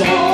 song.